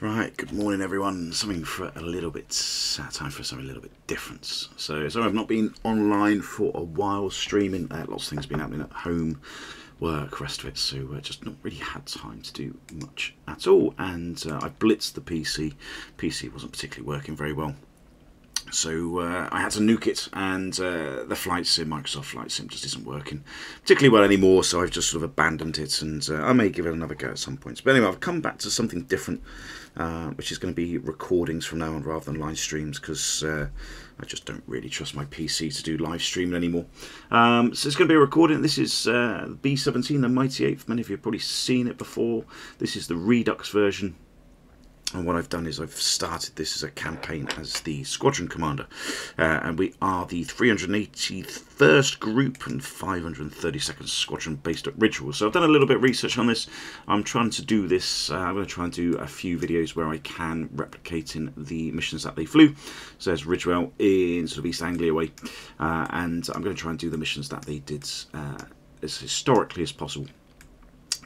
Right, good morning everyone. Something for a little bit, uh, time for something a little bit different. So, sorry I've not been online for a while streaming. Uh, lots of things been happening at home, work, rest of it. So, uh, just not really had time to do much at all. And uh, I blitzed the PC. PC wasn't particularly working very well. So uh, I had to nuke it, and uh, the flight sim, Microsoft Flight Sim, just isn't working particularly well anymore. So I've just sort of abandoned it, and uh, I may give it another go at some points. But anyway, I've come back to something different, uh, which is going to be recordings from now on rather than live streams, because uh, I just don't really trust my PC to do live streaming anymore. Um, so it's going to be a recording. This is uh, B17, the Mighty Eighth. Many of you have probably seen it before. This is the Redux version and what I've done is I've started this as a campaign as the squadron commander. Uh, and we are the 381st group and 532nd squadron based at Ridgewell. So I've done a little bit of research on this. I'm trying to do this uh, I'm going to try and do a few videos where I can replicating the missions that they flew. So there's Ridgewell in sort of East Anglia way. Uh, and I'm going to try and do the missions that they did uh, as historically as possible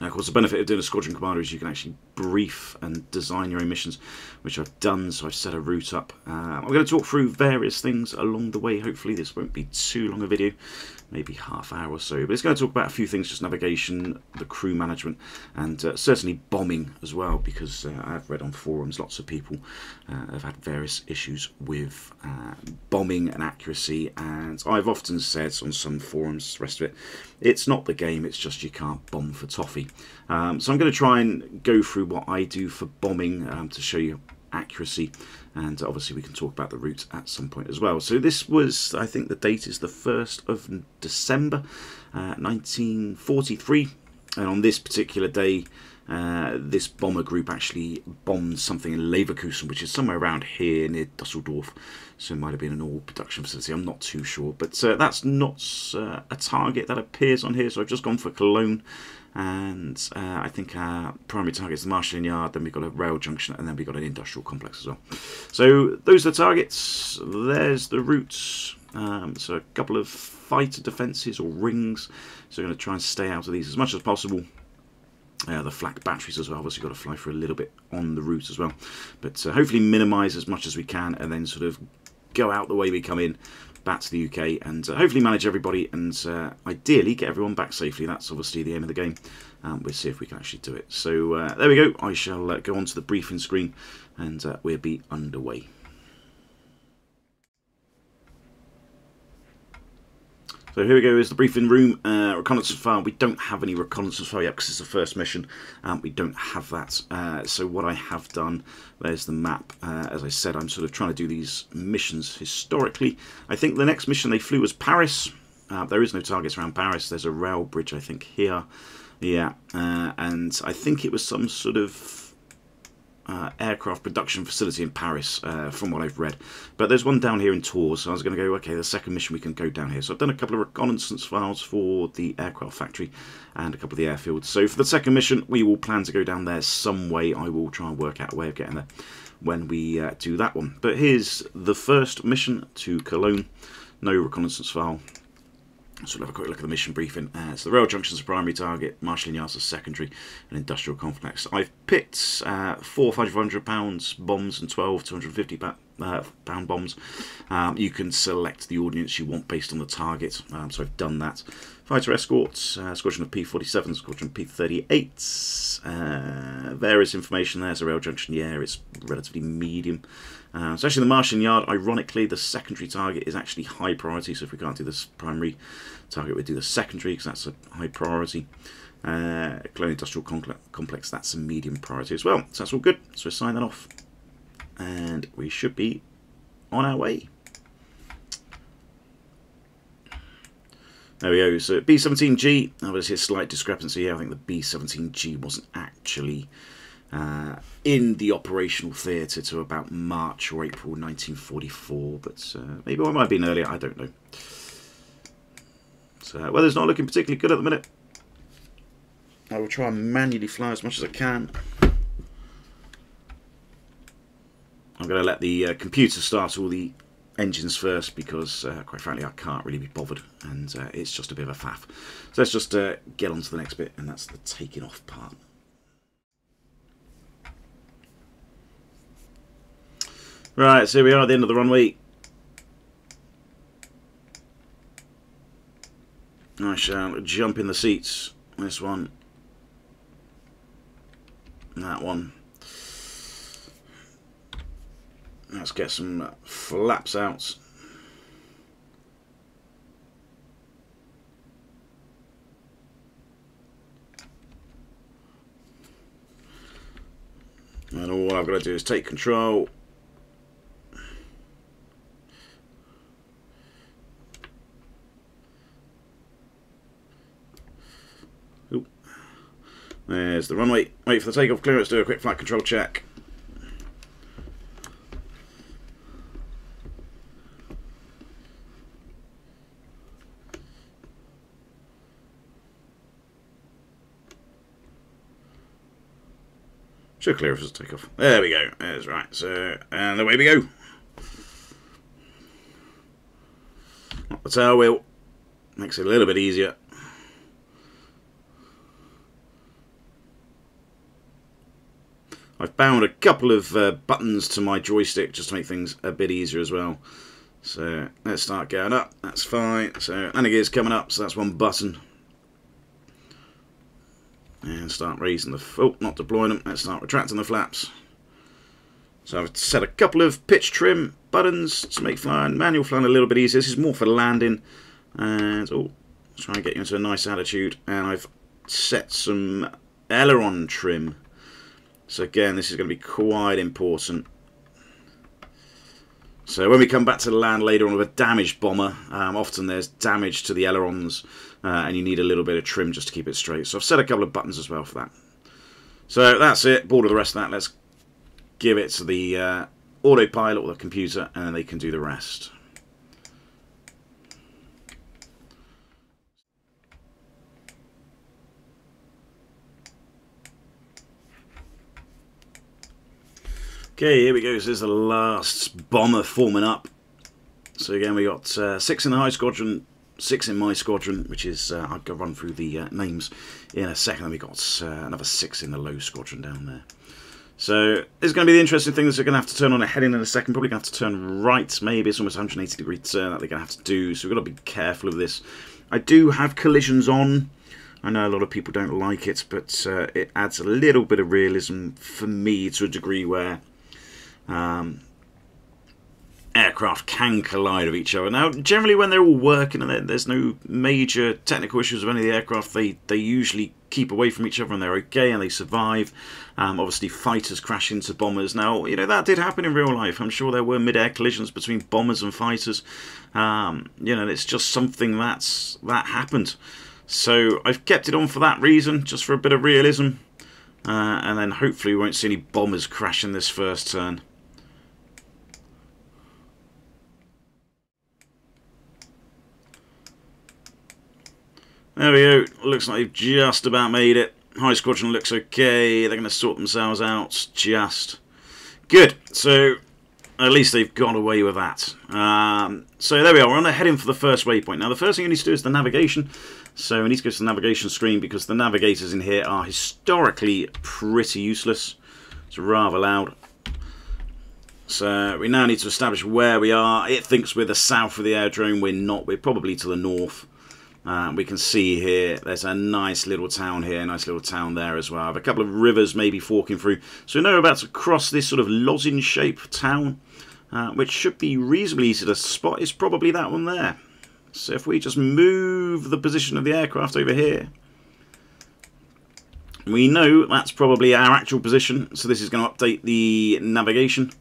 now, of course, the benefit of doing a squadron commander is you can actually brief and design your own missions, which I've done. So I've set a route up. Uh, I'm going to talk through various things along the way. Hopefully, this won't be too long a video maybe half hour or so. But it's going to talk about a few things, just navigation, the crew management, and uh, certainly bombing as well, because uh, I've read on forums lots of people uh, have had various issues with uh, bombing and accuracy, and I've often said on some forums, the rest of it, it's not the game, it's just you can't bomb for toffee. Um, so I'm going to try and go through what I do for bombing um, to show you accuracy and obviously we can talk about the route at some point as well. So this was, I think the date is the 1st of December uh, 1943 and on this particular day uh, this bomber group actually bombed something in Leverkusen, which is somewhere around here near Dusseldorf. So it might have been an all production facility, I'm not too sure. But uh, that's not uh, a target that appears on here, so I've just gone for Cologne and uh, I think our primary target is the Marshalling Yard, then we've got a rail junction, and then we've got an industrial complex as well. So those are the targets. There's the routes. Um, so a couple of fighter defences or rings. So we're going to try and stay out of these as much as possible. Uh, the flak batteries as well, obviously got to fly for a little bit on the route as well. But uh, hopefully minimise as much as we can and then sort of go out the way we come in back to the UK and uh, hopefully manage everybody and uh, ideally get everyone back safely. That's obviously the aim of the game. Um, we'll see if we can actually do it. So uh, there we go. I shall uh, go on to the briefing screen and uh, we'll be underway. So here we go, is the briefing room, uh, reconnaissance file. We don't have any reconnaissance file yet because it's the first mission. Um, we don't have that. Uh, so what I have done, there's the map. Uh, as I said, I'm sort of trying to do these missions historically. I think the next mission they flew was Paris. Uh, there is no targets around Paris. There's a rail bridge, I think, here. Yeah, uh, and I think it was some sort of uh, aircraft production facility in Paris, uh, from what I've read. But there's one down here in Tours, so I was going to go, okay, the second mission we can go down here. So I've done a couple of reconnaissance files for the aircraft factory and a couple of the airfields. So for the second mission, we will plan to go down there some way. I will try and work out a way of getting there when we uh, do that one. But here's the first mission to Cologne. No reconnaissance file, so we'll have a quick look at the mission briefing. So the rail junction is a primary target, marshalling yards a secondary, and industrial complex. I've picked uh, four 500 pounds bombs and 12 250 uh, pound bombs. Um, you can select the ordnance you want based on the target, um, so I've done that. Fighter escorts, uh, squadron of P-47, squadron P-38, uh, various information there. So rail junction, yeah, it's relatively medium. Uh, so actually the Marshalling Yard, ironically, the secondary target is actually high priority. So if we can't do this primary target, would do the secondary because that's a high priority. Uh, Cologne Industrial Complex, that's a medium priority as well. So that's all good. So sign that off. And we should be on our way. There we go. So B17G, obviously a slight discrepancy here. I think the B17G wasn't actually uh, in the operational theatre to about March or April 1944, but uh, maybe I might have been earlier. I don't know. So weather's not looking particularly good at the minute. I will try and manually fly as much as I can. I'm going to let the uh, computer start all the engines first because, uh, quite frankly, I can't really be bothered and uh, it's just a bit of a faff. So let's just uh, get on to the next bit and that's the taking off part. Right, so we are at the end of the runway. I shall jump in the seats. This one. That one. Let's get some flaps out. And all I've got to do is take control. There's the runway. Wait for the takeoff clearance, do a quick flight control check. Should clear us take off. There we go. That's right. So, and away we go. Up the tail wheel. Makes it a little bit easier. Bound a couple of uh, buttons to my joystick just to make things a bit easier as well. So let's start going up. That's fine. So landing gear's coming up, so that's one button and start raising the oh not deploying them let's start retracting the flaps so I've set a couple of pitch trim buttons to make flying manual flying a little bit easier this is more for landing and oh try and get you into a nice attitude and I've set some aileron trim so again this is going to be quite important so when we come back to the land later on with a damaged bomber, um, often there's damage to the ailerons uh, and you need a little bit of trim just to keep it straight. So I've set a couple of buttons as well for that. So that's it. Bored of the rest of that. Let's give it to the uh, autopilot or the computer and then they can do the rest. Okay, here we go. This is the last bomber forming up. So again, we got uh, six in the high squadron, six in my squadron, which is, uh, I'll go run through the uh, names in a second. Then we got uh, another six in the low squadron down there. So is going to be the interesting thing that we're going to have to turn on a heading in a second. Probably going to have to turn right. Maybe it's almost 180 degree turn that they're going to have to do. So we've got to be careful of this. I do have collisions on. I know a lot of people don't like it, but uh, it adds a little bit of realism for me to a degree where um, aircraft can collide with each other. Now, generally, when they're all working and there's no major technical issues with any of the aircraft, they, they usually keep away from each other and they're okay and they survive. Um, obviously, fighters crash into bombers. Now, you know, that did happen in real life. I'm sure there were mid air collisions between bombers and fighters. Um, you know, it's just something that's that happened. So I've kept it on for that reason, just for a bit of realism. Uh, and then hopefully we won't see any bombers crash in this first turn. There we go. Looks like they've just about made it. High Squadron looks okay. They're going to sort themselves out. Just. Good. So, at least they've got away with that. Um, so there we are. We're on the heading for the first waypoint. Now, the first thing you need to do is the navigation. So we need to go to the navigation screen because the navigators in here are historically pretty useless. It's rather loud. So we now need to establish where we are. It thinks we're the south of the aerodrome. We're not. We're probably to the north. Uh, we can see here there's a nice little town here, nice little town there as well. I have a couple of rivers maybe forking through. So we know we're about to cross this sort of lozenge-shaped town, uh, which should be reasonably easy to spot. Is probably that one there. So if we just move the position of the aircraft over here, we know that's probably our actual position. So this is going to update the navigation.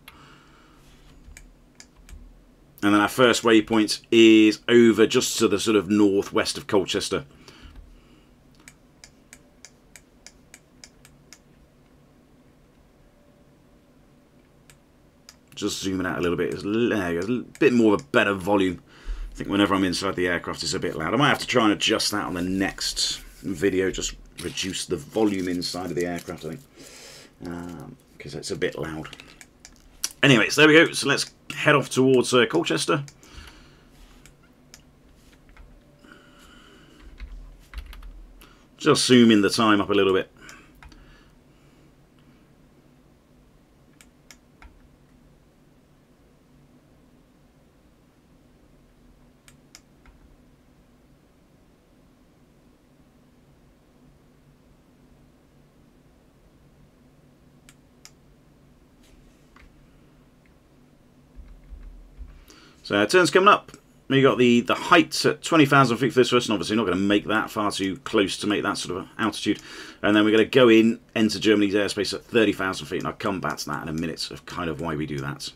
And then our first waypoint is over just to the sort of northwest of Colchester. Just zooming out a little bit, it's a bit more of a better volume. I think whenever I'm inside the aircraft it's a bit loud. I might have to try and adjust that on the next video, just reduce the volume inside of the aircraft, I think. Because um, it's a bit loud. Anyways, there we go. So let's head off towards uh, Colchester. Just zooming the time up a little bit. So uh, turns coming up. We got the the height at 20,000 feet for this and obviously not going to make that far too close to make that sort of altitude. And then we're going to go in, enter Germany's airspace at 30,000 feet, and I'll come back to that in a minute of kind of why we do that.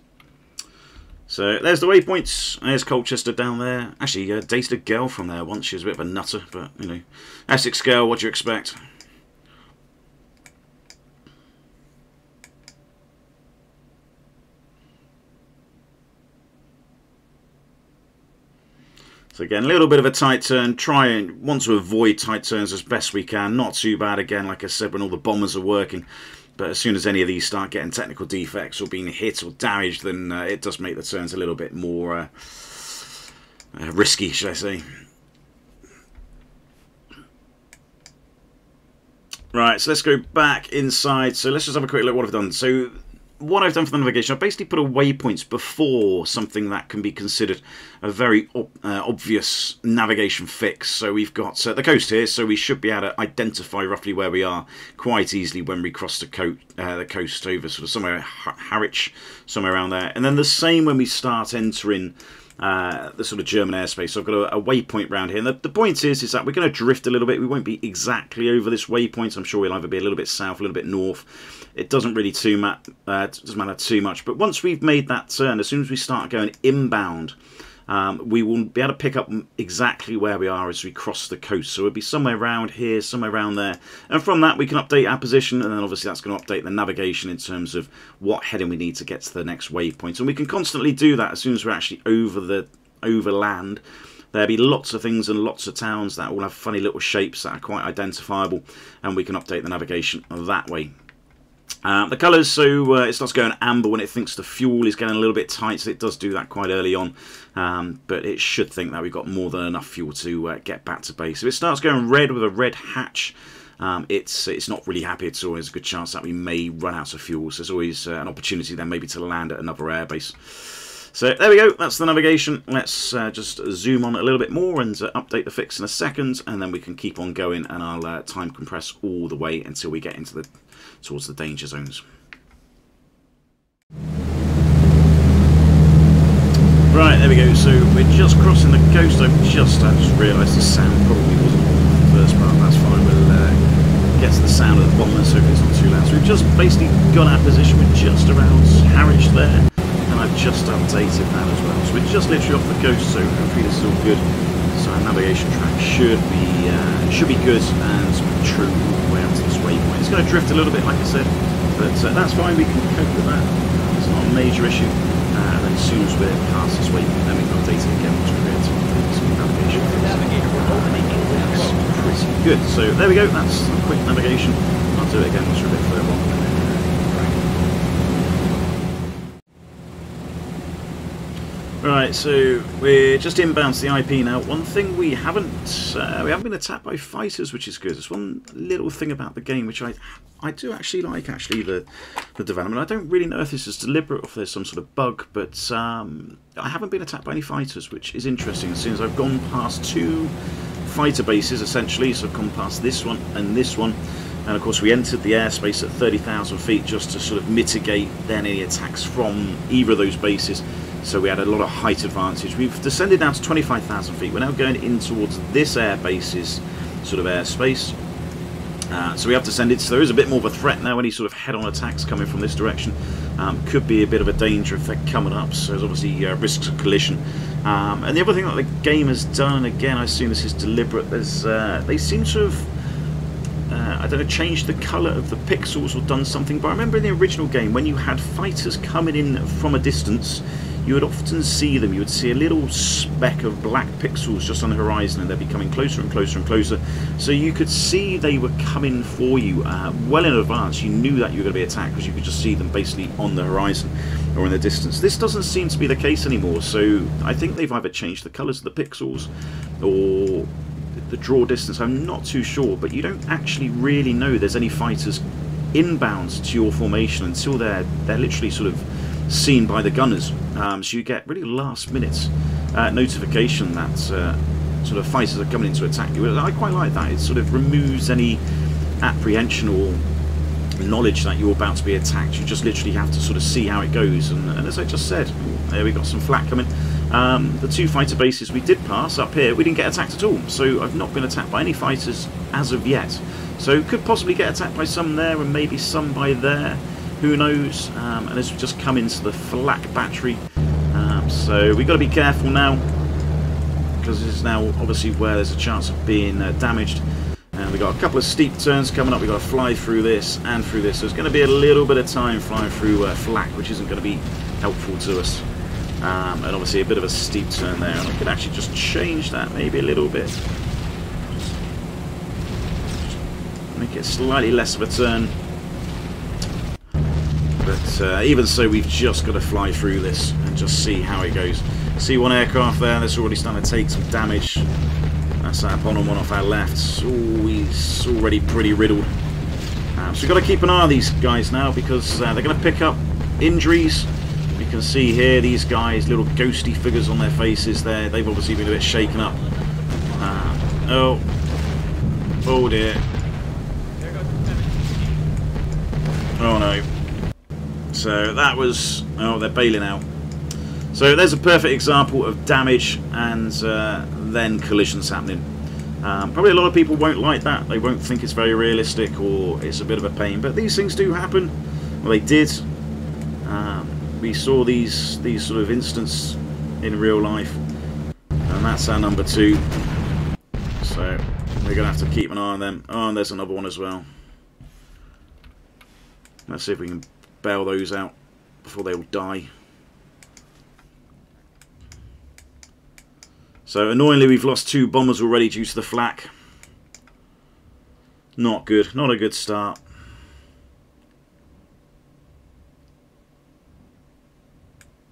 So there's the waypoints. There's Colchester down there. Actually, uh, dated a girl from there once. She was a bit of a nutter, but you know, Essex girl. What do you expect? So again, a little bit of a tight turn. Try and want to avoid tight turns as best we can. Not too bad again, like I said, when all the bombers are working. But as soon as any of these start getting technical defects or being hit or damaged, then uh, it does make the turns a little bit more uh, uh, risky, should I say. Right, so let's go back inside. So let's just have a quick look at what I've done. So what I've done for the navigation, I've basically put a waypoints before something that can be considered a very ob uh, obvious navigation fix. So we've got uh, the coast here, so we should be able to identify roughly where we are quite easily when we cross the, co uh, the coast over sort of somewhere Harwich, somewhere around there. And then the same when we start entering uh, the sort of German airspace. So I've got a, a waypoint round here. And the, the point is, is that we're going to drift a little bit. We won't be exactly over this waypoint. I'm sure we'll either be a little bit south, a little bit north. It doesn't really too ma uh, doesn't matter too much. But once we've made that turn, as soon as we start going inbound, um, we will be able to pick up exactly where we are as we cross the coast. So it'll be somewhere around here, somewhere around there. And from that, we can update our position, and then obviously that's going to update the navigation in terms of what heading we need to get to the next waypoint. And we can constantly do that as soon as we're actually over the over land. There'll be lots of things and lots of towns that will have funny little shapes that are quite identifiable, and we can update the navigation that way. Uh, the colours, so uh, it starts going amber when it thinks the fuel is getting a little bit tight, so it does do that quite early on. Um, but it should think that we've got more than enough fuel to uh, get back to base. If it starts going red with a red hatch, um, it's it's not really happy at all. There's a good chance that we may run out of fuel. So there's always uh, an opportunity then maybe to land at another airbase. So there we go, that's the navigation. Let's uh, just zoom on a little bit more and uh, update the fix in a second, and then we can keep on going and I'll uh, time compress all the way until we get into the towards the danger zones. Right, there we go. So we're just crossing the coast. I've just, I just realised the sound probably wasn't the first part. That's fine. We'll uh, get to the sound of the bottom so it's not too loud. So we've just basically got our position. We're just around Harwich there and I've just updated that as well. So we're just literally off the coast, so hopefully this is all good. So our navigation track should be uh, should be good and true way to this waypoint. It's going to drift a little bit, like I said, but uh, that's fine. We can cope with that. It's not a major issue. Uh, and then as soon as we're past this waypoint, then we can update it again once to some navigation. That's pretty good. So there we go. That's a quick navigation. I'll do it again once we're a bit further on. Right, so we're just inbound to the IP now. One thing we haven't uh, we haven't been attacked by fighters, which is good. There's one little thing about the game which I I do actually like actually the the development. I don't really know if this is deliberate or if there's some sort of bug, but um, I haven't been attacked by any fighters, which is interesting. As soon as I've gone past two fighter bases, essentially, so I've gone past this one and this one. And of course, we entered the airspace at 30,000 feet just to sort of mitigate then any attacks from either of those bases so we had a lot of height advantage. We've descended down to 25,000 feet. We're now going in towards this airbase's sort of airspace. Uh, so we have descended, so there is a bit more of a threat now. Any sort of head-on attacks coming from this direction um, could be a bit of a danger effect coming up. So there's obviously uh, risks of collision. Um, and the other thing that the game has done, again, I assume this is deliberate. There's uh, they seem to have uh, I don't know, changed the colour of the pixels or done something. But I remember in the original game when you had fighters coming in from a distance, you would often see them. You would see a little speck of black pixels just on the horizon, and they'd be coming closer and closer and closer. So you could see they were coming for you uh, well in advance. You knew that you were going to be attacked because you could just see them basically on the horizon or in the distance. This doesn't seem to be the case anymore. So I think they've either changed the colours of the pixels or the draw distance. I'm not too sure, but you don't actually really know there's any fighters inbound to your formation until they're they're literally sort of seen by the gunners. Um, so you get really last minute uh, notification that uh, sort of fighters are coming in to attack you. I quite like that. It sort of removes any apprehension or knowledge that you're about to be attacked. You just literally have to sort of see how it goes. And, and as I just said, there we got some flak coming. Um, the two fighter bases we did pass up here, we didn't get attacked at all. So I've not been attacked by any fighters as of yet. So could possibly get attacked by some there and maybe some by there. Who knows? Um, and as we just come into the flak battery. Um, so we've got to be careful now. Because this is now obviously where there's a chance of being uh, damaged. And we've got a couple of steep turns coming up. We've got to fly through this and through this. So it's going to be a little bit of time flying through uh, flak, which isn't going to be helpful to us. Um, and obviously a bit of a steep turn there. And I could actually just change that maybe a little bit. Make it slightly less of a turn. But uh, even so, we've just got to fly through this and just see how it goes. See one aircraft there that's already starting to take some damage. That's that upon one off our left. Oh, he's already pretty riddled. Um, so we've got to keep an eye on these guys now because uh, they're going to pick up injuries. You can see here these guys, little ghosty figures on their faces there. They've obviously been a bit shaken up. Uh, oh. Oh dear. Oh no. So that was... Oh, they're bailing out. So there's a perfect example of damage and uh, then collisions happening. Um, probably a lot of people won't like that. They won't think it's very realistic or it's a bit of a pain. But these things do happen. Well, they did. Um, we saw these these sort of instances in real life. And that's our number two. So we're going to have to keep an eye on them. Oh, and there's another one as well. Let's see if we can bail those out before they all die. So annoyingly we've lost two bombers already due to the flak. Not good. Not a good start.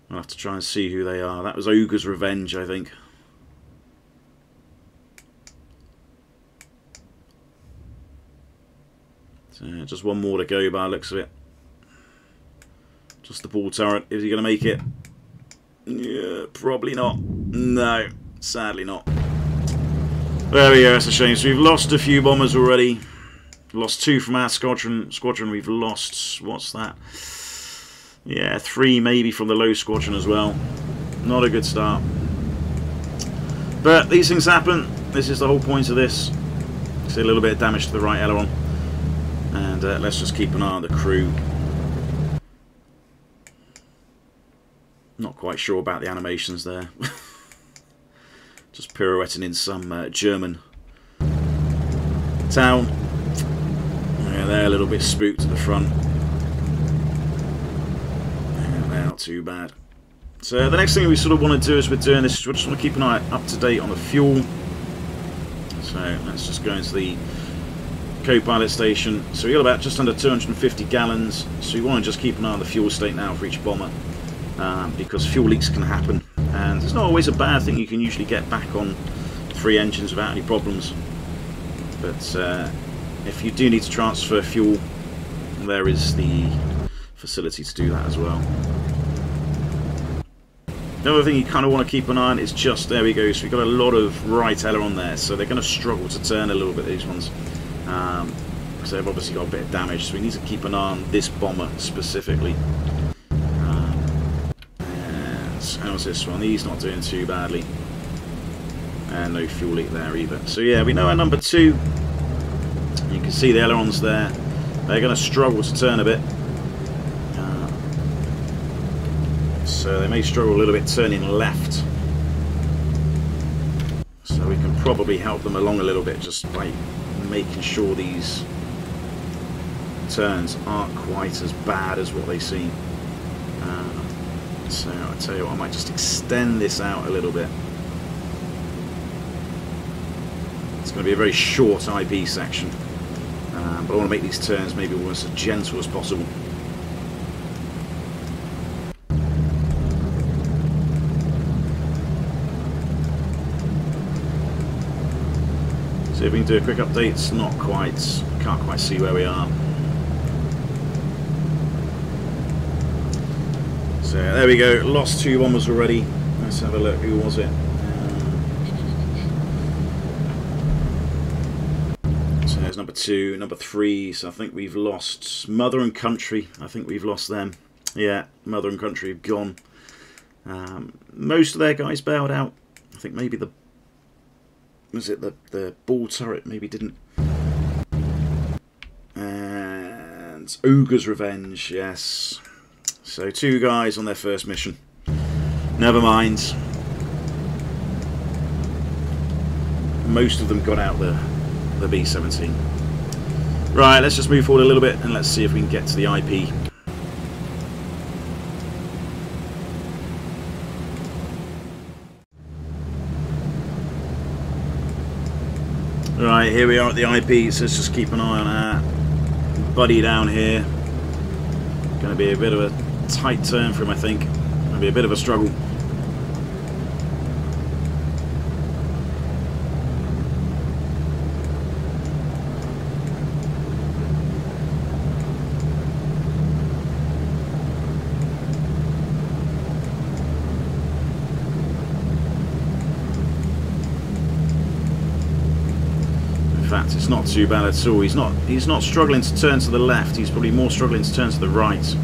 I'll have to try and see who they are. That was Ogre's Revenge, I think. So just one more to go by looks of it. Just the ball turret. Is he going to make it? Yeah, probably not. No. Sadly not. There we go, that's a shame. So we've lost a few bombers already. Lost two from our squadron. Squadron we've lost, what's that? Yeah, three maybe from the low squadron as well. Not a good start. But these things happen. This is the whole point of this. See a little bit of damage to the right aileron. And uh, let's just keep an eye on the crew. Not quite sure about the animations there. Just pirouetting in some uh, German town. Yeah, they're a little bit spooked at the front. Yeah, they're not too bad. So the next thing we sort of want to do as we're doing this is we just want to keep an eye up to date on the fuel. So let's just go into the co-pilot station. So we got about just under 250 gallons. So you want to just keep an eye on the fuel state now for each bomber. Um, because fuel leaks can happen. And it's not always a bad thing. You can usually get back on three engines without any problems. But uh, if you do need to transfer fuel there is the facility to do that as well. The other thing you kind of want to keep an eye on is just there we go so we've got a lot of right aileron there so they're going to struggle to turn a little bit these ones. Um, because they've obviously got a bit of damage so we need to keep an eye on this bomber specifically how's this one? He's not doing too badly. And no fuel leak there either. So yeah, we know our number two. You can see the ailerons there. They're going to struggle to turn a bit. Uh, so they may struggle a little bit turning left. So we can probably help them along a little bit just by making sure these turns aren't quite as bad as what they seem. So I tell you what, I might just extend this out a little bit. It's going to be a very short IP section, um, but I want to make these turns maybe almost as gentle as possible. See if we can do a quick update. It's not quite, can't quite see where we are. So there we go, lost two bombers already. Let's have a look, who was it? Uh, so there's number number two, number three. So I think we've lost Mother and Country. I think we've lost them. Yeah, Mother and Country have gone. Um, most of their guys bailed out. I think maybe the was it the the ball turret maybe didn't. And Ogre's Revenge, yes. So two guys on their first mission. Never mind. Most of them got out the the B-17. Right, let's just move forward a little bit and let's see if we can get to the IP. Right, here we are at the IP, so let's just keep an eye on our buddy down here. Going to be a bit of a tight turn for him, I think. To be a bit of a struggle. it's not too bad at all. He's not he's not struggling to turn to the left. He's probably more struggling to turn to the right.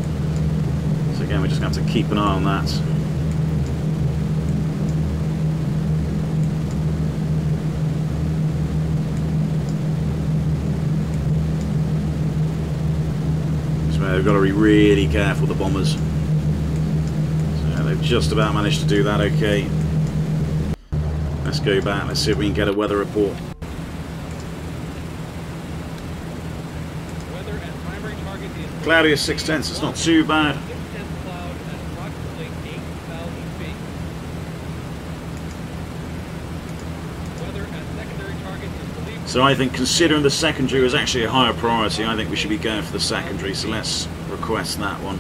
Again, we're just going to have to keep an eye on that. So we've got to be really careful, the bombers. So they've just about managed to do that okay. Let's go back, let's see if we can get a weather report. Cloudy is 6 tenths, it's not too bad. So I think considering the secondary was actually a higher priority, I think we should be going for the secondary, so let's request that one.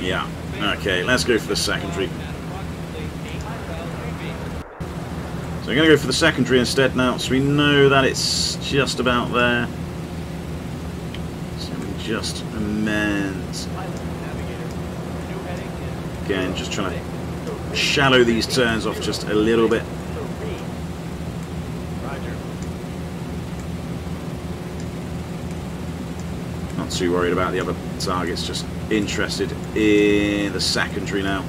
Yeah, okay, let's go for the secondary. So I'm going to go for the secondary instead now, so we know that it's just about there. So we just amend. Again, just trying to shallow these turns off just a little bit. Not too worried about the other targets, just interested in the secondary now.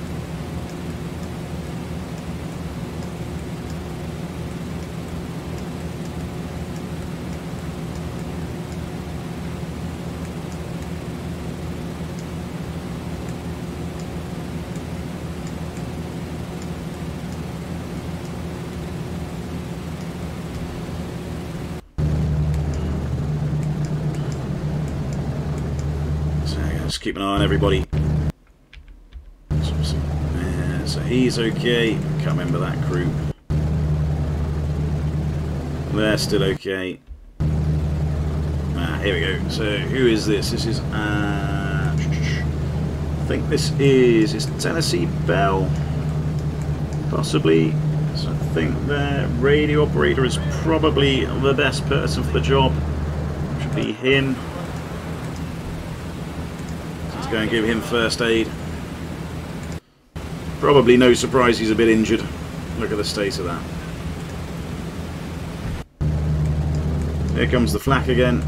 Just keep an eye on everybody. So he's okay. Can't remember that crew. They're still okay. Ah, here we go. So who is this? This is. Uh, I think this is is Tennessee Bell, possibly. So I think their radio operator is probably the best person for the job. Should be him go and give him first aid. Probably no surprise he's a bit injured. Look at the state of that. Here comes the flak again.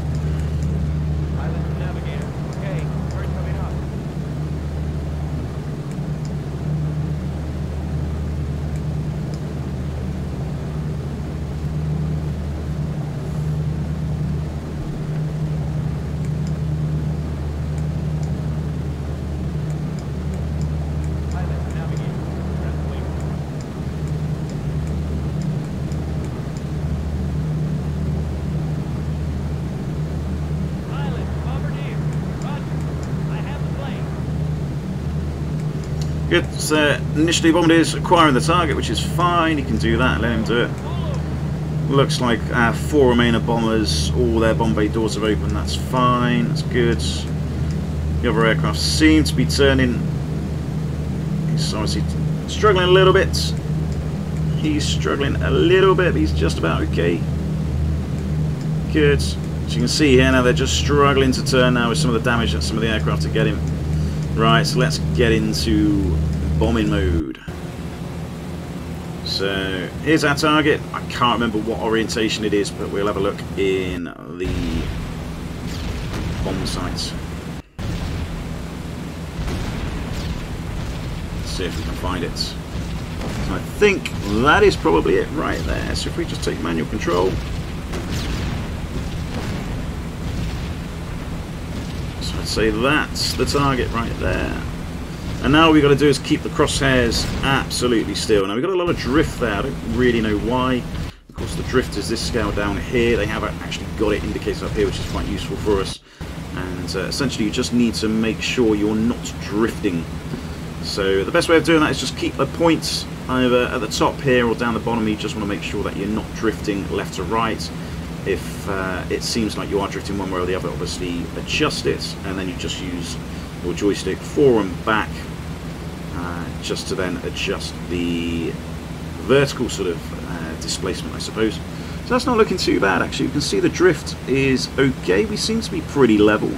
So initially Bombardier's acquiring the target, which is fine. He can do that. Let him do it. Looks like our four remaining bombers, all their bomb bay doors have opened. That's fine. That's good. The other aircraft seem to be turning. He's obviously struggling a little bit. He's struggling a little bit, he's just about okay. Good. As you can see here now, they're just struggling to turn now with some of the damage that some of the aircraft are getting. Right, so let's get into bombing mode. So here's our target. I can't remember what orientation it is, but we'll have a look in the bomb sights. Let's see if we can find it. So I think that is probably it right there. So if we just take manual control. So I'd say that's the target right there. And now we've got to do is keep the crosshairs absolutely still. Now we've got a lot of drift there. I don't really know why. Of course, the drift is this scale down here. They have actually got it indicated up here, which is quite useful for us. And uh, essentially, you just need to make sure you're not drifting. So the best way of doing that is just keep the points either at the top here or down the bottom. You just want to make sure that you're not drifting left to right. If uh, it seems like you are drifting one way or the other, obviously adjust it, and then you just use your joystick forward and back uh, just to then adjust the vertical sort of uh, displacement, I suppose. So that's not looking too bad actually. You can see the drift is okay. We seem to be pretty level.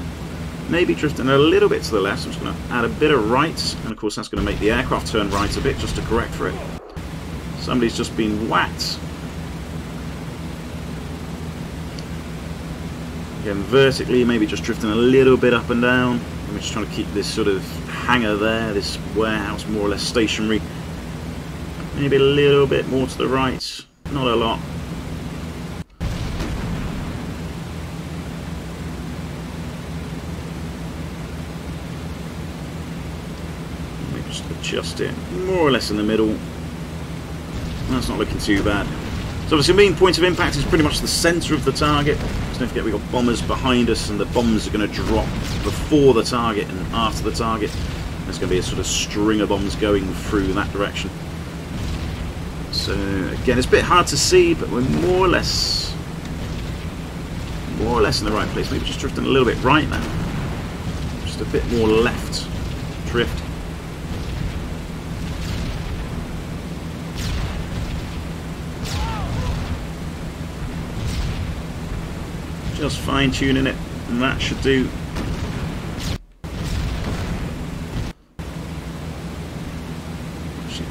Maybe drifting a little bit to the left. I'm just going to add a bit of right, and of course that's going to make the aircraft turn right a bit just to correct for it. Somebody's just been whacked. Again, vertically, maybe just drifting a little bit up and down. I'm just trying to keep this sort of hangar there, this warehouse more or less stationary. Maybe a little bit more to the right, not a lot. Just adjust it more or less in the middle. That's not looking too bad. So obviously the main point of impact is pretty much the centre of the target. So don't forget we've got bombers behind us and the bombs are going to drop before the target and after the target. There's going to be a sort of string of bombs going through that direction. So again, it's a bit hard to see, but we're more or less, more or less in the right place. Maybe just drifting a little bit right now. Just a bit more left drift. Just fine tuning it, and that should do.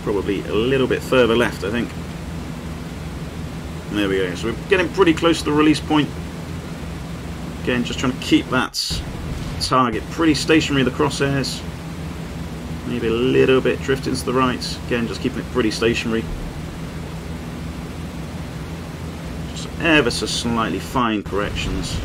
Probably a little bit further left, I think. There we go. So we're getting pretty close to the release point. Again, just trying to keep that target pretty stationary, the crosshairs. Maybe a little bit drifting to the right. Again, just keeping it pretty stationary. Ever so slightly fine corrections.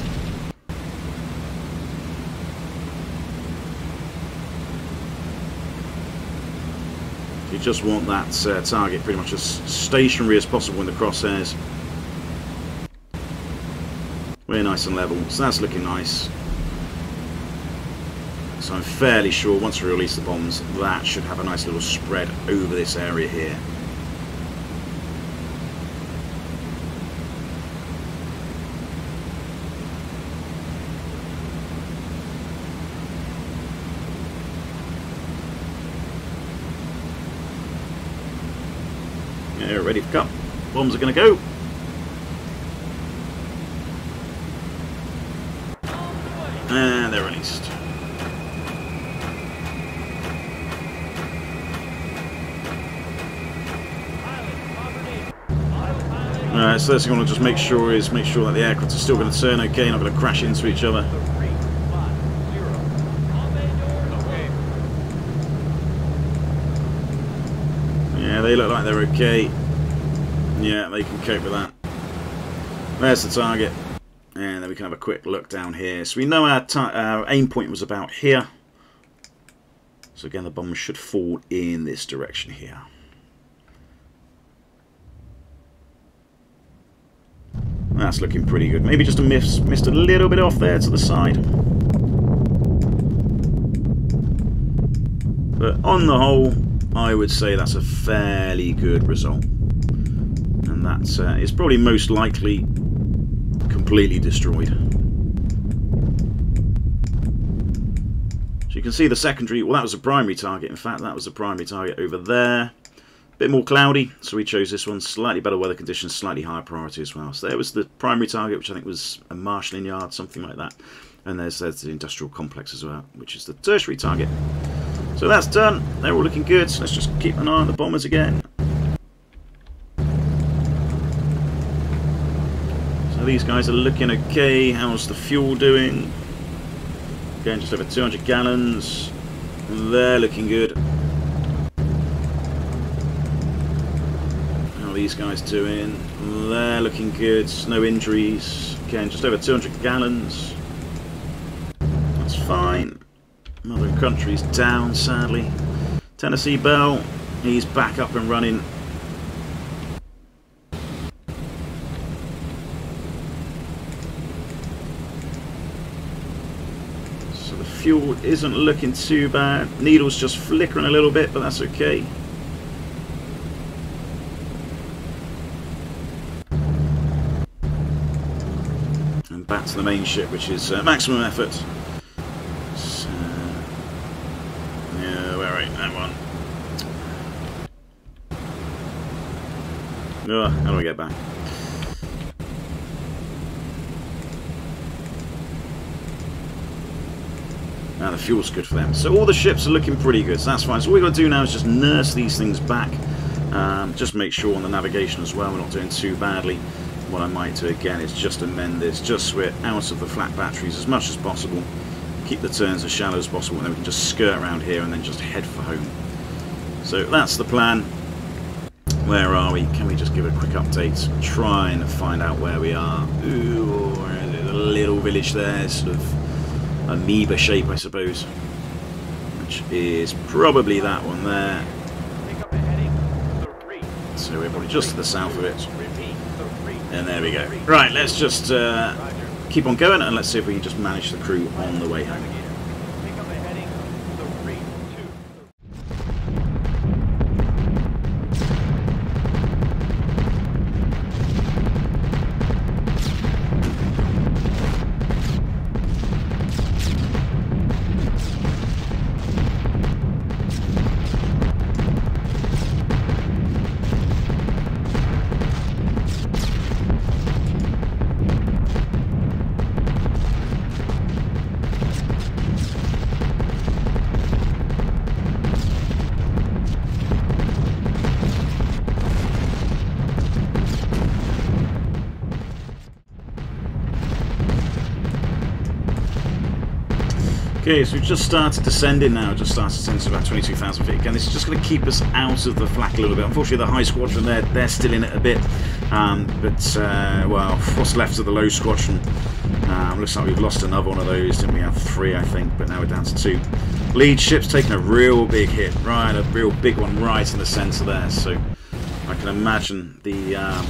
You just want that uh, target pretty much as stationary as possible in the crosshairs. We're nice and level, so that's looking nice. So I'm fairly sure once we release the bombs, that should have a nice little spread over this area here. Yeah, ready to cut. Bombs are going to go. And they're released. Alright, so that's going to just make sure is make sure that the aircraft are still going to turn okay, not going to crash into each other. Yeah, they look like they're okay. Yeah, they can cope with that. There's the target. And then we can have a quick look down here. So we know our, our aim point was about here. So again, the bomb should fall in this direction here. That's looking pretty good. Maybe just a miss, missed a little bit off there to the side. But on the whole, I would say that's a fairly good result. And that uh, is probably most likely completely destroyed. So you can see the secondary, well that was a primary target, in fact that was a primary target over there. A bit more cloudy, so we chose this one. Slightly better weather conditions, slightly higher priority as well. So there was the primary target, which I think was a marshalling yard, something like that. And there's, there's the industrial complex as well, which is the tertiary target. So that's done. They're all looking good. So let's just keep an eye on the bombers again. So these guys are looking okay. How's the fuel doing? Again, just over 200 gallons. They're looking good. How are these guys doing? They're looking good. No injuries. Again, just over 200 gallons. That's fine. Mother country's down, sadly. Tennessee Bell, he's back up and running. So the fuel isn't looking too bad. Needle's just flickering a little bit, but that's okay. And back to the main ship, which is uh, maximum effort. So, yeah, where are that one? Oh, how do I get back? Now the fuel's good for them. So all the ships are looking pretty good, so that's fine. So all we've got to do now is just nurse these things back. Um, just make sure on the navigation as well we're not doing too badly. What I might do again is just amend this, just so we're out of the flak batteries as much as possible. Keep the turns as shallow as possible, and then we can just skirt around here and then just head for home. So that's the plan. Where are we? Can we just give a quick update? Try and find out where we are. Ooh, a little village there, sort of amoeba shape, I suppose. Which is probably that one there. So we're probably just to the south of it. And there we go. Right, let's just uh, keep on going and let's see if we can just manage the crew on the way home. Okay, so we've just started descending now, just started descending to about 22,000 feet. Again, this is just going to keep us out of the flak a little bit. Unfortunately, the high squadron, they're, they're still in it a bit. Um, but, uh, well, what's left of the low squadron? Um, looks like we've lost another one of those, didn't we? have three, I think, but now we're down to two. Lead ship's taking a real big hit, right, a real big one right in the centre there. So I can imagine the um,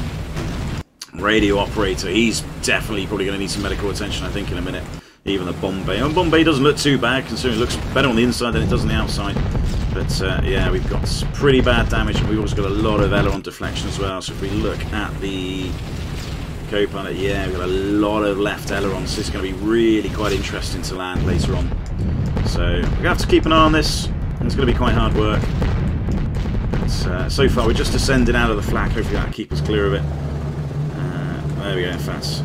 radio operator, he's definitely probably going to need some medical attention, I think, in a minute even the bomb bay. And bomb bay doesn't look too bad, considering it looks better on the inside than it does on the outside. But uh, yeah, we've got pretty bad damage, and we've also got a lot of aileron deflection as well. So if we look at the co-pilot, yeah, we've got a lot of left ailerons. So it's going to be really quite interesting to land later on. So we're going to have to keep an eye on this. It's going to be quite hard work. But uh, so far, we're just descending out of the flak. Hopefully that'll keep us clear of it. Uh, there we go, fast.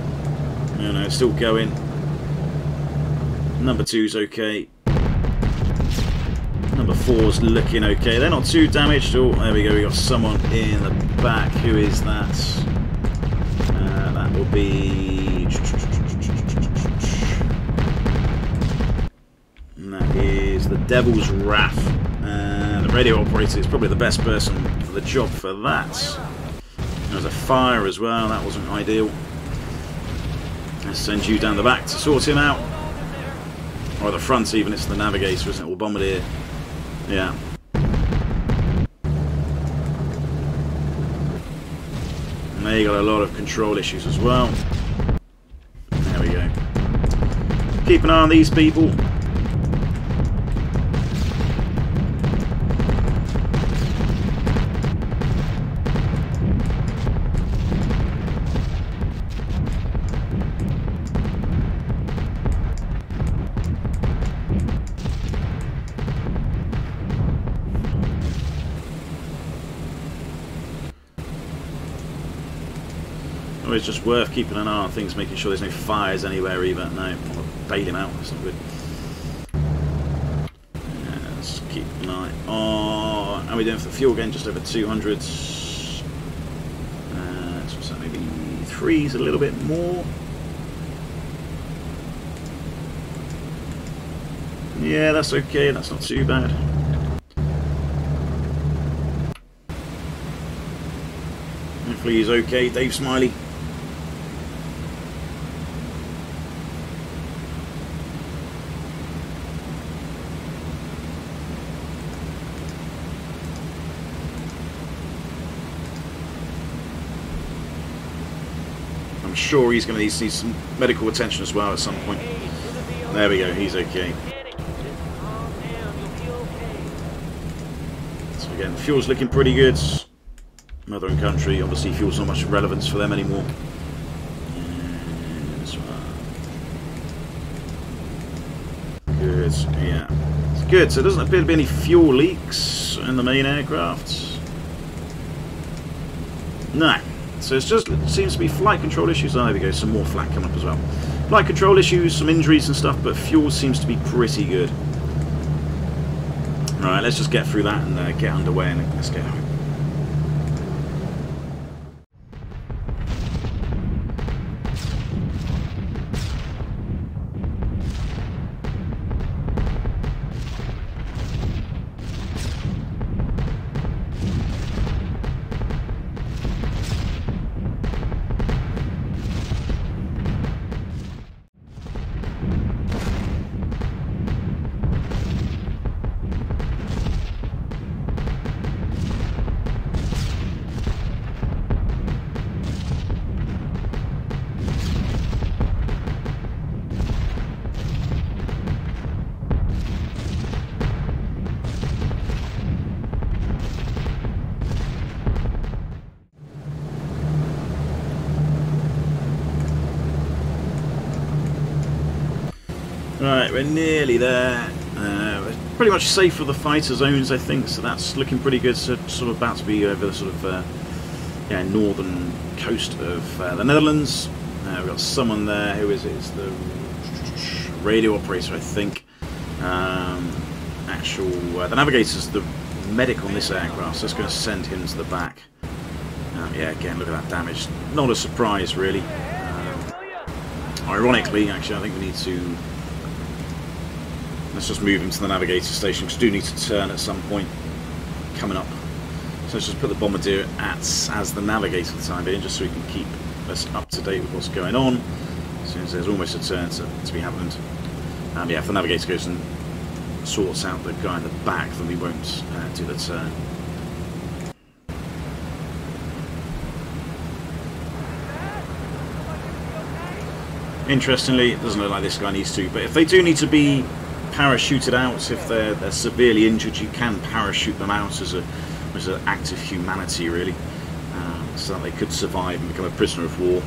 You know, still going. Number two's okay. Number four's looking okay. They're not too damaged. Oh, there we go. We got someone in the back. Who is that? Uh, that will be. And that is the Devil's Wrath. Uh, the radio operator is probably the best person for the job for that. There's a fire as well. That wasn't ideal. Let's send you down the back to sort him out. Or the front even, it's the navigator, isn't it? Or bombardier. Yeah. And they got a lot of control issues as well. There we go. Keep an eye on these people. Just worth keeping an eye on things, making sure there's no fires anywhere either. No, I want to bail him out, that's not good. Yeah, let's keep an eye on... How are we doing for the fuel again? Just over 200. Uh, so maybe freeze a little bit more. Yeah, that's okay. That's not too bad. Hopefully he's okay, Dave Smiley. I'm sure he's going to need some medical attention as well at some point. There we go, he's okay. So again, fuel's looking pretty good. Mother and country, obviously fuel's not much relevance for them anymore. Good, yeah. It's good, so there doesn't appear to be any fuel leaks in the main aircraft. No. So it's just it seems to be flight control issues. Oh, there we go, some more flak coming up as well. Flight control issues, some injuries and stuff, but fuel seems to be pretty good. Alright, let's just get through that and uh, get underway and let's get home. Right, we're nearly there. Uh, pretty much safe for the fighter zones, I think, so that's looking pretty good. So, sort of about to be over the sort of uh, yeah, northern coast of uh, the Netherlands. Uh, we've got someone there who is it? It's the radio operator, I think. Um, actual uh, the navigator's the medic on this aircraft, so it's going to send him to the back. Um, yeah, again, look at that damage. Not a surprise, really. Um, ironically, actually, I think we need to Let's just move him to the navigator station because we do need to turn at some point coming up. So let's just put the bombardier at as the navigator the time being, just so we can keep us up to date with what's going on. As soon as there's almost a turn to, to be happened. Um, yeah, if the navigator goes and sorts out the guy in the back, then we won't uh, do the turn. Interestingly, it doesn't look like this guy needs to, but if they do need to be parachuted out if they're, they're severely injured. You can parachute them out as a as an act of humanity, really, um, so that they could survive and become a prisoner of war.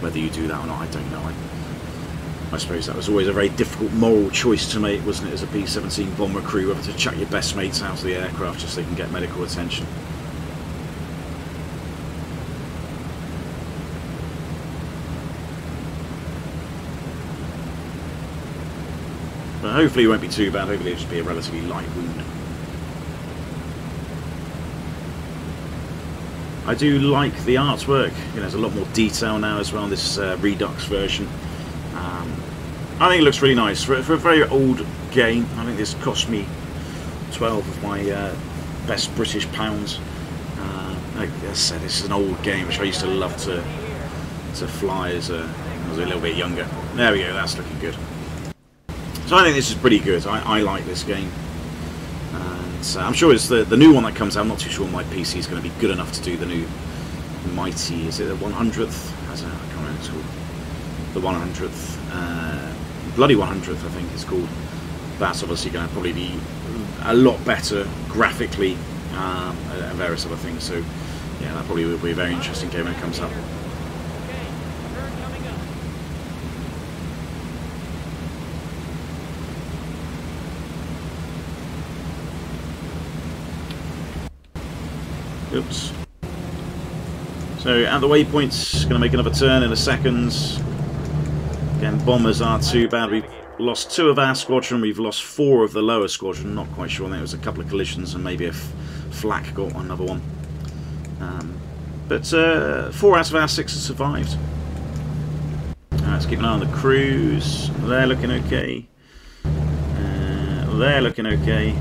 Whether you do that or not, I don't know. I, I suppose that was always a very difficult moral choice to make, wasn't it, as a B-17 bomber crew, whether to chuck your best mates out of the aircraft just so they can get medical attention. But hopefully it won't be too bad, hopefully it'll just be a relatively light wound. I do like the artwork, you know, there's a lot more detail now as well in this uh, Redux version. Um, I think it looks really nice. For, for, a very old game, I think this cost me 12 of my uh, best British pounds. Uh, like I said, this is an old game which I used to love to to fly as a, as a little bit younger. There we go, that's looking good. So I think this is pretty good. I, I like this game. And uh, I'm sure it's the, the new one that comes out. I'm not too sure my PC is going to be good enough to do the new Mighty. Is it the 100th? I can't remember it's called. The 100th. Uh, Bloody 100th, I think it's called. That's obviously going to probably be a lot better graphically um, and various other things. So yeah, that probably will be a very interesting game when it comes out. So at the waypoints, going to make another turn in a second. Again, bombers aren't too bad. We've lost two of our squadron. We've lost four of the lower squadron. Not quite sure. I think it was a couple of collisions and maybe a flak got another one. Um, But uh, four out of our six have survived. let's keep an eye on the crews. They're looking okay. Uh, they're looking okay.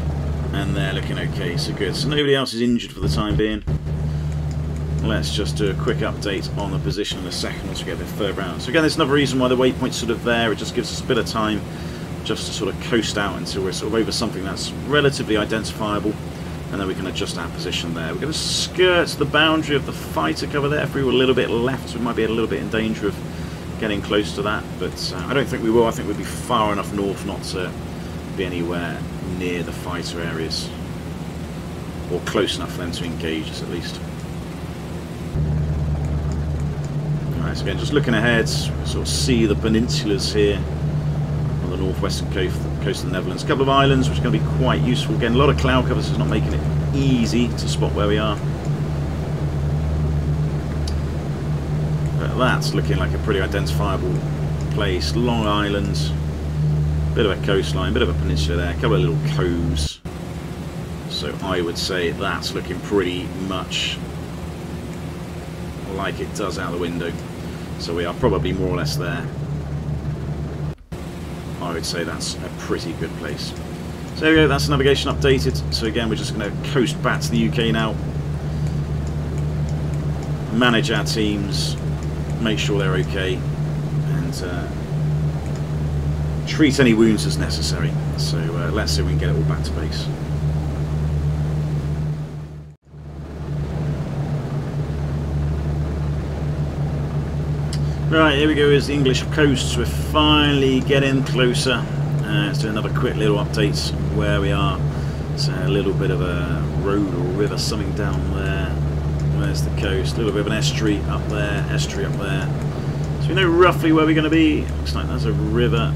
And they're looking okay, so good. So nobody else is injured for the time being. Let's just do a quick update on the position in a second once we get a bit further out. So again, there's another reason why the waypoint's sort of there. It just gives us a bit of time just to sort of coast out until we're sort of over something that's relatively identifiable and then we can adjust our position there. We're going to skirt the boundary of the fighter cover there. If we were a little bit left, we might be a little bit in danger of getting close to that, but uh, I don't think we will. I think we'd be far enough north not to be anywhere near the fighter areas, or close enough for them to engage us at least. Alright, so again, just looking ahead, sort of see the peninsulas here on the northwestern coast, coast of the Netherlands. A couple of islands which are going to be quite useful. Again, a lot of cloud cover, so it's not making it easy to spot where we are. But that's looking like a pretty identifiable place. Long islands, bit of a coastline, bit of a peninsula there, a couple of little coves. So I would say that's looking pretty much like it does out the window. So we are probably more or less there. I would say that's a pretty good place. So there we go, that's navigation updated. So again, we're just going to coast back to the UK now. Manage our teams, make sure they're okay, and uh, treat any wounds as necessary. So uh, let's see if we can get it all back to base. Right, here we go is the English coast. We're finally getting closer. Uh, let's do another quick little update where we are. It's a little bit of a road or river, something down there. There's the coast? A little bit of an estuary up there, estuary up there. So we know roughly where we're going to be. Looks like there's a river.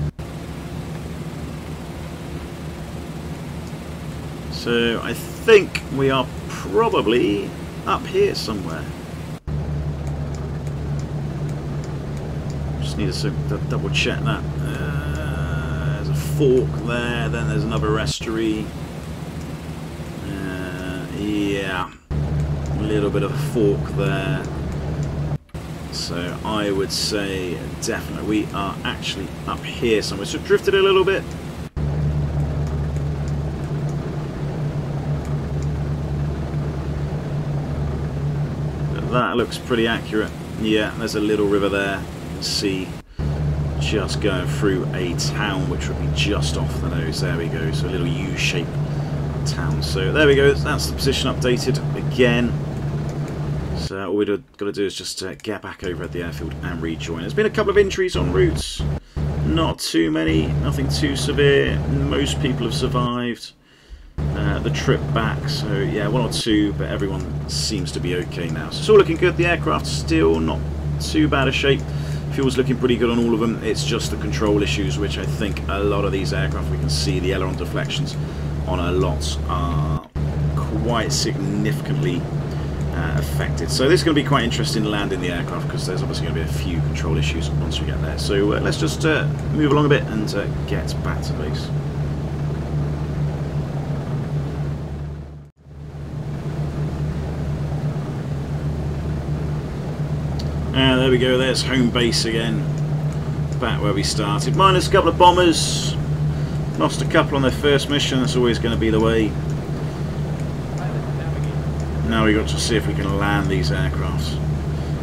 So I think we are probably up here somewhere. Just need to double check that. Uh, there's a fork there, then there's another estuary. Uh, yeah, a little bit of a fork there. So I would say definitely we are actually up here somewhere. So drifted a little bit. But that looks pretty accurate. Yeah, there's a little river there see just going through a town which would be just off the nose. There we go, so a little U-shaped town. So there we go, that's the position updated again. So all we've got to do is just uh, get back over at the airfield and rejoin. There's been a couple of injuries on routes. Not too many, nothing too severe. Most people have survived the trip back. So yeah, one or two, but everyone seems to be okay now. So it's all looking good. The aircraft still not too bad a shape. Fuel's looking pretty good on all of them. It's just the control issues, which I think a lot of these aircraft, we can see the aileron deflections on a lot are quite significantly uh, affected. So this is going to be quite interesting landing the aircraft because there's obviously going to be a few control issues once we get there. So uh, let's just uh, move along a bit and uh, get back to base. There we go, there's home base again. Back where we started. Minus a couple of bombers. Lost a couple on their first mission, that's always going to be the way. Now we've got to see if we can land these aircrafts.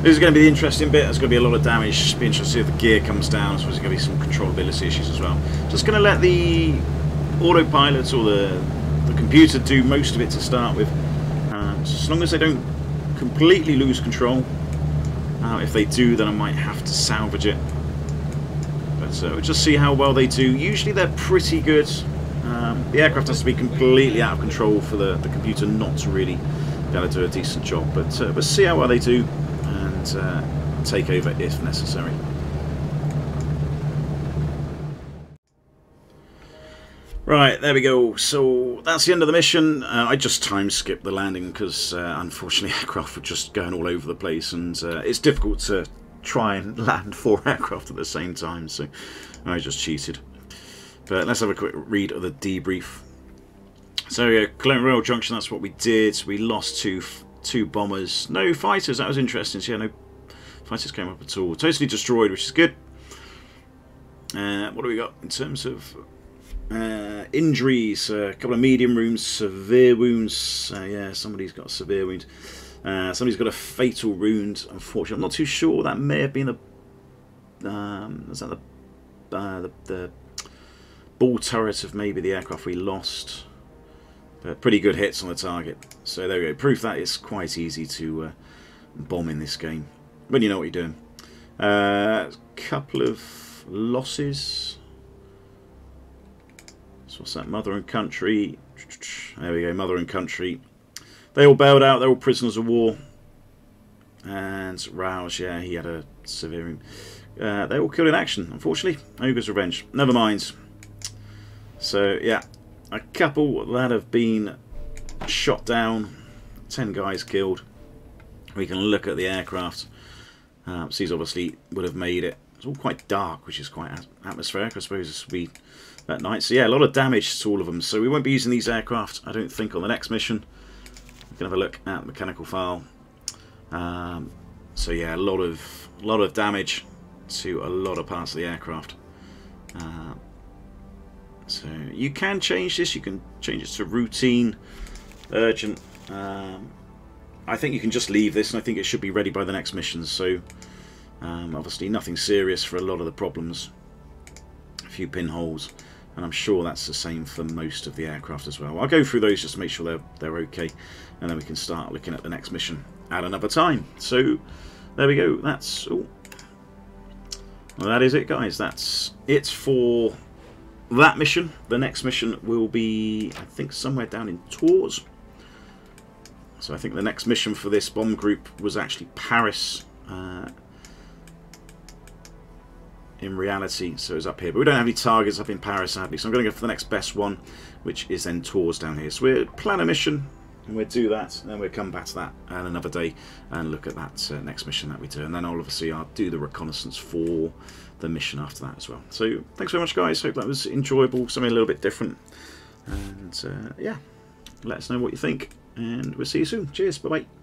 This is going to be the interesting bit, there's going to be a lot of damage. Just be interested to see if the gear comes down, so there's going to be some controllability issues as well. Just going to let the autopilot or the, the computer do most of it to start with. Uh, so as long as they don't completely lose control, uh, if they do, then I might have to salvage it. But uh, we'll just see how well they do. Usually they're pretty good. Um, the aircraft has to be completely out of control for the, the computer not to really be able to do a decent job. But uh, we'll see how well they do and uh, take over if necessary. Right, there we go. So that's the end of the mission. Uh, I just time skipped the landing because uh, unfortunately aircraft were just going all over the place and uh, it's difficult to try and land four aircraft at the same time, so I just cheated. But let's have a quick read of the debrief. So yeah, Cologne Rail Junction, that's what we did. We lost two two bombers. No fighters, that was interesting. So, yeah, no fighters came up at all. Totally destroyed, which is good. Uh, what do we got in terms of uh, injuries? A couple of medium wounds, severe wounds. Uh, yeah, somebody's got a severe wound. Uh, somebody's got a fatal wound, unfortunately. I'm not too sure. That may have been a... Um, is that the, uh, the, the ball turret of maybe the aircraft we lost? But pretty good hits on the target. So there we go. Proof that it's quite easy to uh, bomb in this game. When you know what you're doing. A uh, couple of losses. So what's that? Mother and Country. There we go. Mother and Country. They all bailed out. They're all prisoners of war. And Rouse, yeah, he had a severe... Uh, they all killed in action, unfortunately. Ogre's Revenge. Never mind. So, yeah, a couple that have been shot down, 10 guys killed. We can look at the aircraft. Uh, obviously would have made it. It's all quite dark, which is quite atmospheric, I suppose, be at night. So yeah, a lot of damage to all of them. So we won't be using these aircraft, I don't think, on the next mission. We can have a look at mechanical file. Um, so yeah, a lot of, a lot of damage to a lot of parts of the aircraft. Uh, so you can change this. You can change it to routine, urgent. Um, I think you can just leave this, and I think it should be ready by the next mission. So um, obviously nothing serious for a lot of the problems. A few pinholes, and I'm sure that's the same for most of the aircraft as well. I'll go through those just to make sure they're they're okay, and then we can start looking at the next mission at another time. So there we go. That's all. Well, that is it, guys. That's it for that mission. The next mission will be, I think, somewhere down in Tours. So I think the next mission for this bomb group was actually Paris. Uh, in reality, so it's up here. But we don't have any targets up in Paris, sadly. So I'm going to go for the next best one, which is then Tours down here. So we'll plan a mission, and we'll do that, and then we'll come back to that on another day and look at that uh, next mission that we do. And then obviously I'll do the reconnaissance for the mission after that as well. So thanks very much, guys. Hope that was enjoyable, something a little bit different. And uh, yeah, let us know what you think, and we'll see you soon. Cheers. Bye bye.